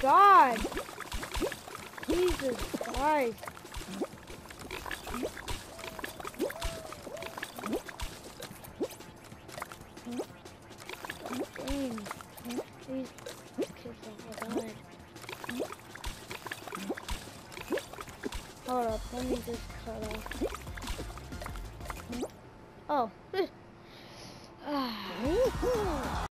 god! Jesus Christ. Hold up, let me just cut off. Oh.